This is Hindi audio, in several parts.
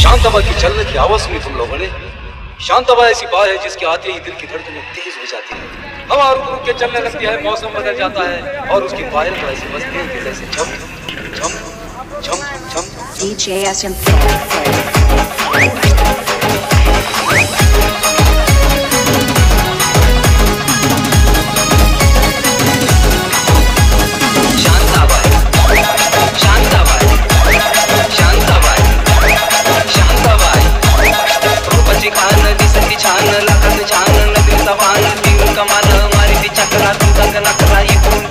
शांतबा की चलने की आवाज़ सुनी तुम लोगों ने? शांतबा ऐसी बात है जिसके आते ही दिल की धड़कनें तेज हो जाती है। हवा रुक रुक के चलने लगती है, मौसम बदल जाता है और उसकी बाहर पर ऐसी बजती है जम जैसे झम झम झम झम जम SM. नखरा नखरा ये कौन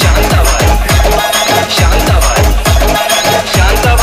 शांता भाई शांता भाई शांता